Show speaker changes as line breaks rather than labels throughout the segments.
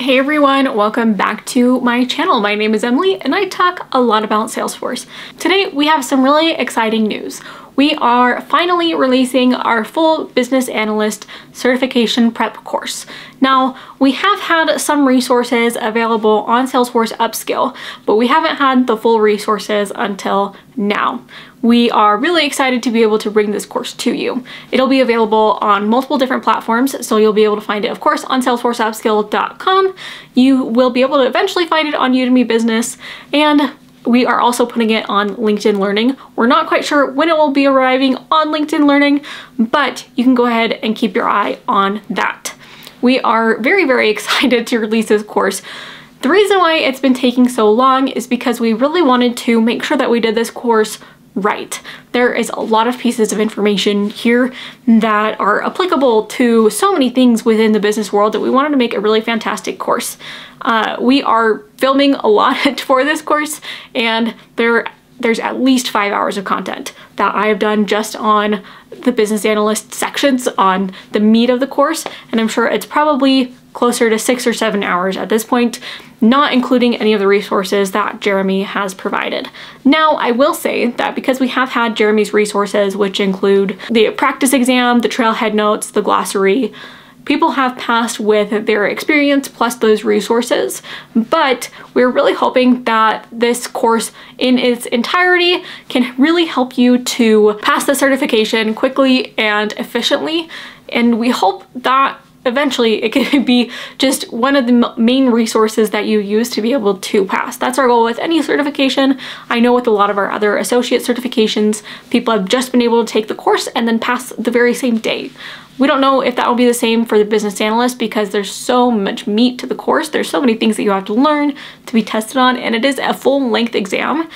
Hey everyone, welcome back to my channel. My name is Emily and I talk a lot about Salesforce. Today we have some really exciting news we are finally releasing our full business analyst certification prep course. Now, we have had some resources available on Salesforce Upskill, but we haven't had the full resources until now. We are really excited to be able to bring this course to you. It'll be available on multiple different platforms, so you'll be able to find it, of course, on salesforceupskill.com. You will be able to eventually find it on Udemy Business, and we are also putting it on LinkedIn Learning. We're not quite sure when it will be arriving on LinkedIn Learning, but you can go ahead and keep your eye on that. We are very, very excited to release this course. The reason why it's been taking so long is because we really wanted to make sure that we did this course right. There is a lot of pieces of information here that are applicable to so many things within the business world that we wanted to make a really fantastic course. Uh, we are filming a lot for this course and there there's at least five hours of content that I have done just on the business analyst sections on the meat of the course and I'm sure it's probably closer to six or seven hours at this point, not including any of the resources that Jeremy has provided. Now, I will say that because we have had Jeremy's resources, which include the practice exam, the trailhead notes, the glossary, people have passed with their experience plus those resources, but we're really hoping that this course in its entirety can really help you to pass the certification quickly and efficiently. And we hope that eventually it can be just one of the main resources that you use to be able to pass. That's our goal with any certification. I know with a lot of our other associate certifications, people have just been able to take the course and then pass the very same day. We don't know if that will be the same for the business analyst because there's so much meat to the course. There's so many things that you have to learn to be tested on and it is a full length exam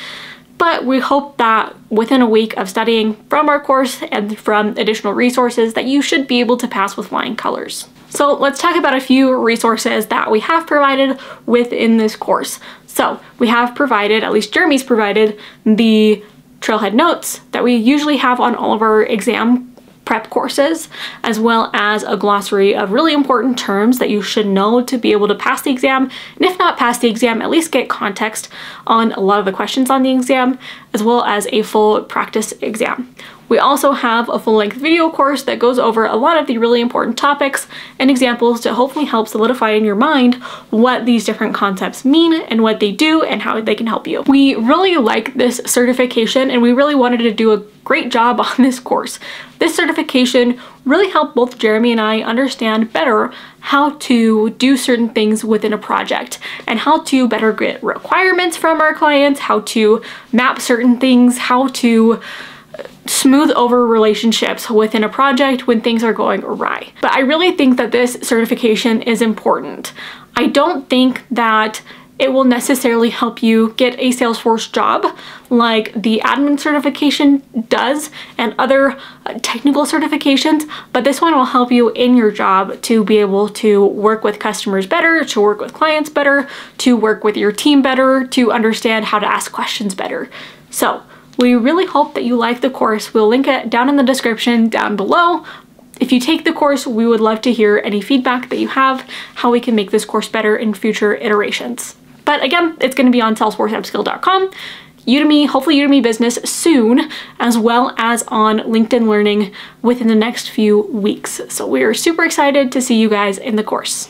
but we hope that within a week of studying from our course and from additional resources that you should be able to pass with flying colors. So let's talk about a few resources that we have provided within this course. So we have provided, at least Jeremy's provided, the trailhead notes that we usually have on all of our exam prep courses, as well as a glossary of really important terms that you should know to be able to pass the exam. And if not pass the exam, at least get context on a lot of the questions on the exam, as well as a full practice exam. We also have a full-length video course that goes over a lot of the really important topics and examples to hopefully help solidify in your mind what these different concepts mean and what they do and how they can help you. We really like this certification and we really wanted to do a great job on this course. This certification really helped both Jeremy and I understand better how to do certain things within a project and how to better get requirements from our clients, how to map certain things, how to smooth over relationships within a project when things are going awry. But I really think that this certification is important. I don't think that it will necessarily help you get a Salesforce job like the admin certification does and other uh, technical certifications, but this one will help you in your job to be able to work with customers better, to work with clients better, to work with your team better, to understand how to ask questions better. So we really hope that you like the course. We'll link it down in the description down below. If you take the course, we would love to hear any feedback that you have, how we can make this course better in future iterations. But again, it's going to be on salesforceupskill.com, Udemy, hopefully Udemy Business soon, as well as on LinkedIn Learning within the next few weeks. So we're super excited to see you guys in the course.